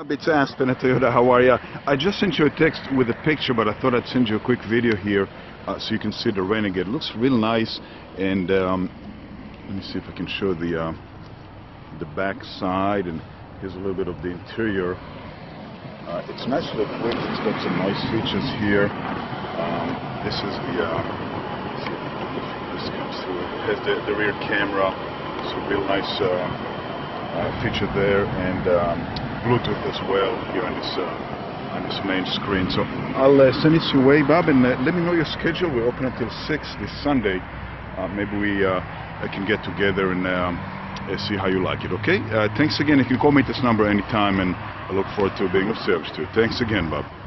It's Aston at Toyota. How are you? I just sent you a text with a picture, but I thought I'd send you a quick video here uh, so you can see the Renegade. It looks real nice, and um, let me see if I can show the uh, the back side, and here's a little bit of the interior. Uh, it's nicely equipped. It's got some nice features here. Um, this is the uh, this comes through. It has the, the rear camera. It's a real nice uh, uh, feature there, and um, Bluetooth as well here on this uh, on this main screen. So I'll uh, send this your way, Bob, and uh, let me know your schedule. We're open until six this Sunday. Uh, maybe we uh, can get together and um, see how you like it. Okay? Thanks again. If you can call me at this number anytime, and I look forward to being of service to you. Thanks again, Bob.